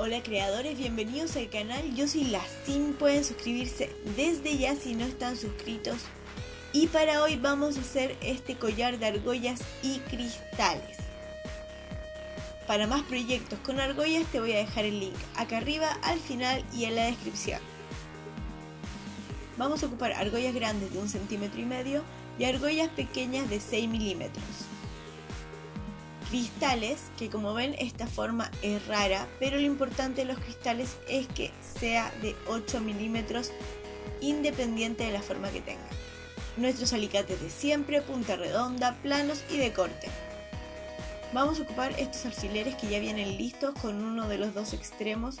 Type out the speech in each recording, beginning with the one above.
Hola creadores, bienvenidos al canal, yo soy la Sim, pueden suscribirse desde ya si no están suscritos. Y para hoy vamos a hacer este collar de argollas y cristales. Para más proyectos con argollas te voy a dejar el link acá arriba, al final y en la descripción. Vamos a ocupar argollas grandes de un centímetro y medio y argollas pequeñas de 6 milímetros cristales, que como ven esta forma es rara, pero lo importante de los cristales es que sea de 8 milímetros independiente de la forma que tenga. Nuestros alicates de siempre, punta redonda, planos y de corte. Vamos a ocupar estos alfileres que ya vienen listos con uno de los dos extremos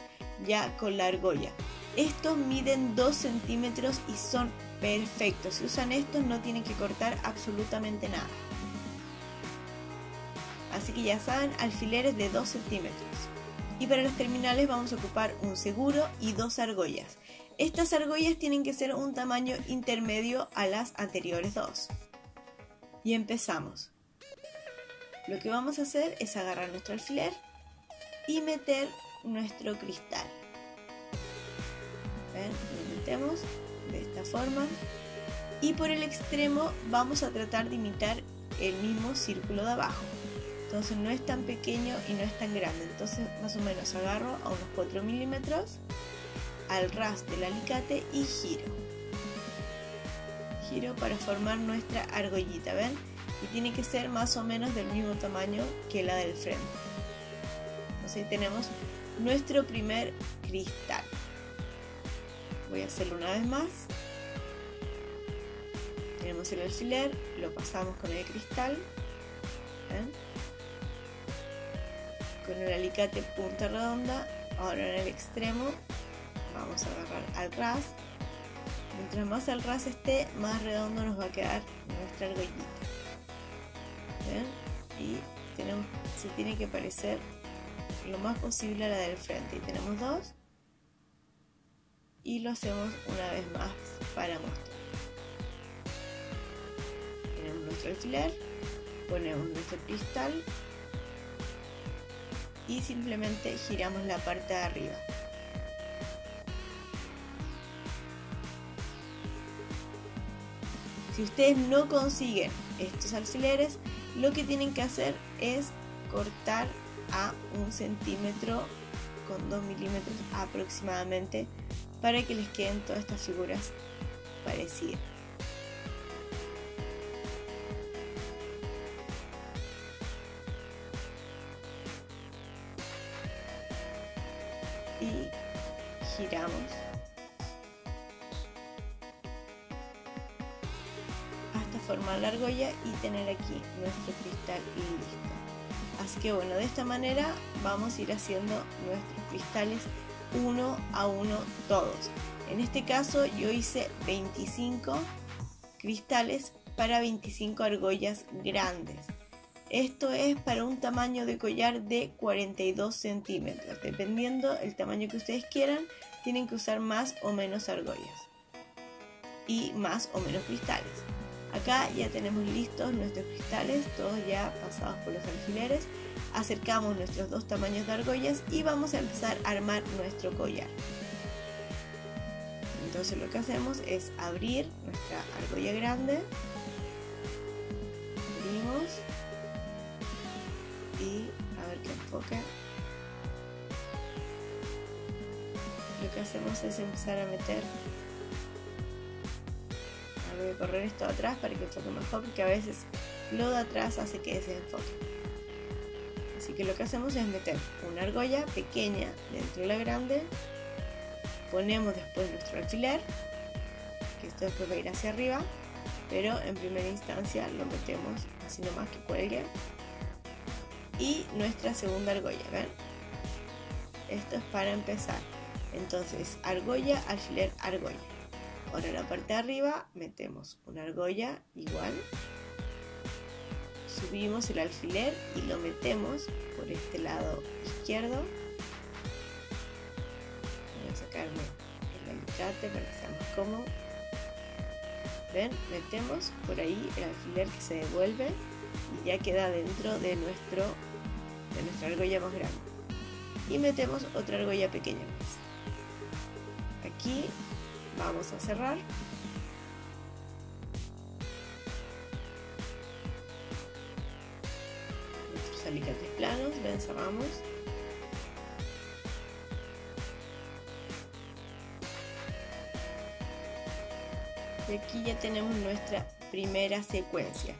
ya con la argolla. Estos miden 2 centímetros y son perfectos. Si usan estos no tienen que cortar absolutamente nada así que ya saben, alfileres de 2 centímetros. Y para los terminales vamos a ocupar un seguro y dos argollas. Estas argollas tienen que ser un tamaño intermedio a las anteriores dos. Y empezamos. Lo que vamos a hacer es agarrar nuestro alfiler y meter nuestro cristal. Lo metemos de esta forma. Y por el extremo vamos a tratar de imitar el mismo círculo de abajo. Entonces no es tan pequeño y no es tan grande. Entonces más o menos agarro a unos 4 milímetros al ras del alicate y giro. Giro para formar nuestra argollita, ¿ven? Y tiene que ser más o menos del mismo tamaño que la del frente. Entonces tenemos nuestro primer cristal. Voy a hacerlo una vez más. Tenemos el alfiler, lo pasamos con el cristal. ¿ven? Con el alicate punta redonda ahora en el extremo vamos a agarrar al ras. Mientras más al ras esté más redondo nos va a quedar nuestra argollita y tenemos, se tiene que parecer lo más posible a la del frente. Y tenemos dos. Y lo hacemos una vez más para mostrar. Tenemos nuestro alfiler ponemos nuestro cristal y simplemente giramos la parte de arriba. Si ustedes no consiguen estos alfileres, lo que tienen que hacer es cortar a un centímetro con 2 milímetros aproximadamente para que les queden todas estas figuras parecidas. Formar la argolla y tener aquí nuestro cristal listo. Así que bueno, de esta manera vamos a ir haciendo nuestros cristales uno a uno todos. En este caso yo hice 25 cristales para 25 argollas grandes. Esto es para un tamaño de collar de 42 centímetros. Dependiendo el tamaño que ustedes quieran, tienen que usar más o menos argollas y más o menos cristales. Acá ya tenemos listos nuestros cristales, todos ya pasados por los alfileres. Acercamos nuestros dos tamaños de argollas y vamos a empezar a armar nuestro collar. Entonces lo que hacemos es abrir nuestra argolla grande, abrimos y a ver que enfoque. Lo que hacemos es empezar a meter. Correr esto atrás para que enfoque mejor porque a veces lo de atrás hace que desenfoque. Así que lo que hacemos es meter una argolla pequeña dentro de la grande. Ponemos después nuestro alfiler, que esto después va a ir hacia arriba, pero en primera instancia lo metemos así nomás que cuelgue y nuestra segunda argolla, ¿ven? Esto es para empezar. Entonces, argolla, alfiler, argolla. Ahora en la parte de arriba metemos una argolla igual. Subimos el alfiler y lo metemos por este lado izquierdo. Voy a sacarme el alicate para que sea más cómodo. ¿Ven? Metemos por ahí el alfiler que se devuelve y ya queda dentro de nuestro de nuestra argolla más grande. y metemos otra argolla pequeña más. Aquí vamos a cerrar. Nuestros alicates planos, ven, cerramos. Y aquí ya tenemos nuestra primera secuencia.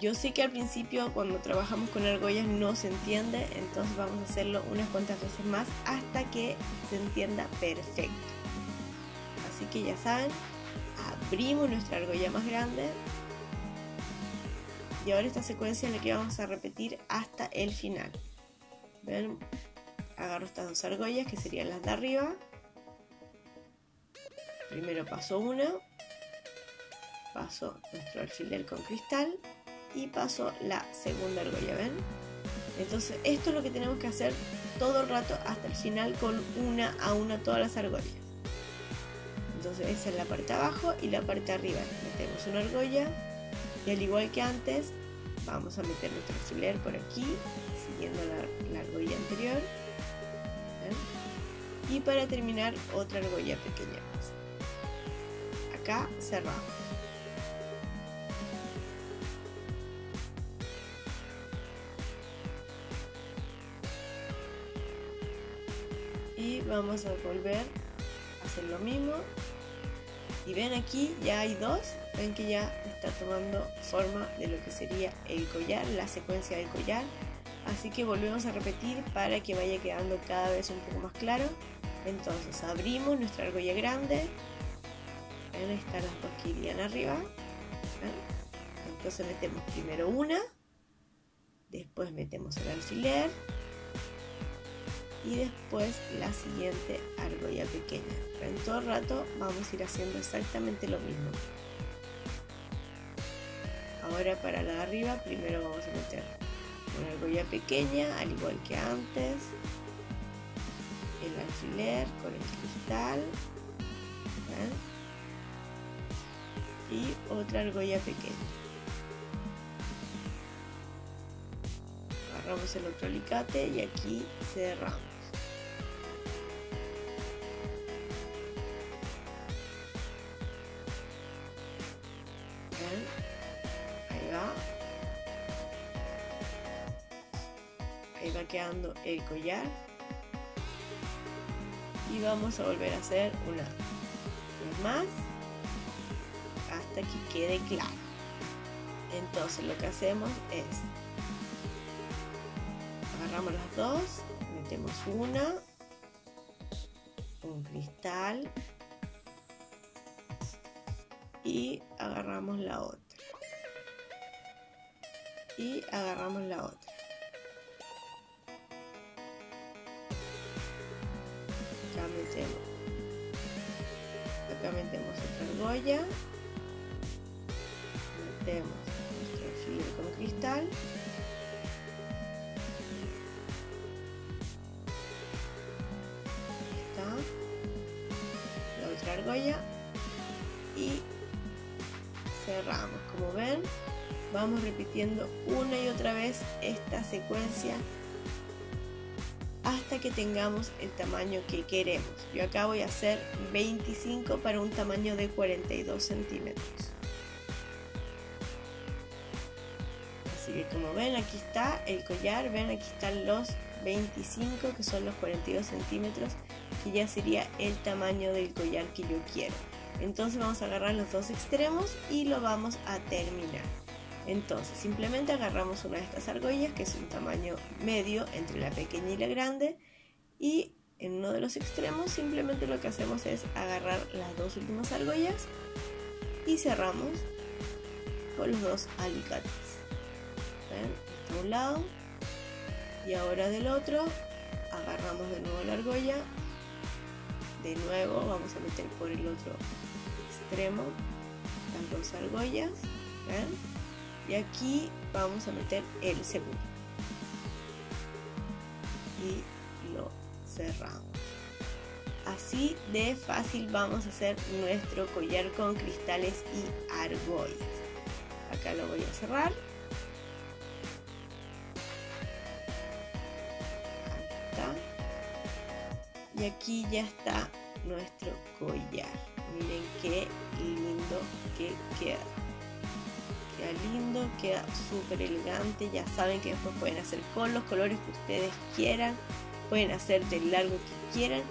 Yo sé que al principio cuando trabajamos con argollas no se entiende, entonces vamos a hacerlo unas cuantas veces más hasta que se entienda perfecto. Que ya saben, abrimos nuestra argolla más grande y ahora esta secuencia es la que vamos a repetir hasta el final. Ven, agarro estas dos argollas que serían las de arriba. Primero paso una, paso nuestro alfiler con cristal y paso la segunda argolla, ¿ven? Entonces esto es lo que tenemos que hacer todo el rato hasta el final con una a una todas las argollas. Entonces esa es la parte abajo y la parte arriba. Metemos una argolla y al igual que antes vamos a meter nuestro alfiler por aquí siguiendo la, argolla anterior. Y para terminar otra argolla pequeña más. Acá cerramos. vamos a volver a hacer lo mismo y ven aquí ya hay dos ven que ya está tomando forma de lo que sería el collar la secuencia del collar. Así que volvemos a repetir para que vaya quedando cada vez un poco más claro. Entonces abrimos nuestra argolla grande. Ven están las dos que irían arriba. Entonces metemos primero una después metemos el alfiler y después la siguiente argolla pequeña. en todo el rato vamos a ir haciendo exactamente lo mismo. Ahora para la de arriba primero vamos a meter una argolla pequeña al igual que antes. El alfiler con el cristal. Y otra argolla pequeña. Agarramos el otro alicate y aquí cerramos. Quedando el collar. Y vamos a volver a hacer una más hasta que quede claro. Entonces lo que hacemos es agarramos las dos metemos una un cristal y agarramos la otra. Y agarramos la otra metemos acá metemos otra argolla metemos nuestro alfiler con cristal. Está. La otra argolla y cerramos. Como ven vamos repitiendo una y otra vez esta secuencia hasta que tengamos el tamaño que queremos. Yo acá voy a hacer 25 para un tamaño de 42 centímetros. Así que como ven aquí está el collar, ven aquí están los 25 que son los 42 centímetros que ya sería el tamaño del collar que yo quiero. Entonces vamos a agarrar los dos extremos y lo vamos a terminar. Entonces simplemente agarramos una de estas argollas que es un tamaño medio entre la pequeña y la grande y en uno de los extremos simplemente lo que hacemos es agarrar las dos últimas argollas y cerramos con los dos alicates. ¿Ven? De un lado y ahora del otro agarramos de nuevo la argolla de nuevo vamos a meter por el otro extremo las dos argollas. Y aquí vamos a meter el segundo. Y lo cerramos. Así de fácil vamos a hacer nuestro collar con cristales y argollas. Acá lo voy a cerrar. Y aquí ya está nuestro collar. Miren qué lindo que queda. Lindo, queda súper elegante. Ya saben que después pueden hacer con los colores que ustedes quieran. Pueden hacer del largo que quieran.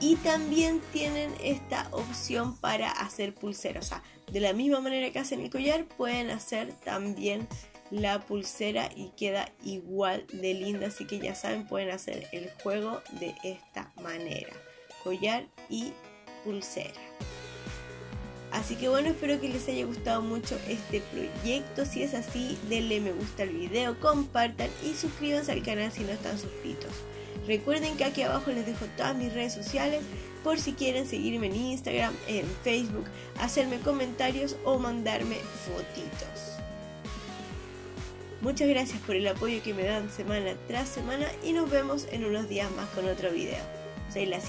Y también tienen esta opción para hacer pulseras. O sea, de la misma manera que hacen el collar, pueden hacer también la pulsera y queda igual de linda. Así que ya saben, pueden hacer el juego de esta manera. Collar y pulsera. Así que bueno, espero que les haya gustado mucho este proyecto. Si es así, denle me gusta al video, compartan y suscríbanse al canal si no están suscritos. Recuerden que aquí abajo les dejo todas mis redes sociales por si quieren seguirme en Instagram, en Facebook, hacerme comentarios o mandarme fotitos. Muchas gracias por el apoyo que me dan semana tras semana y nos vemos en unos días más con otro video. Soy la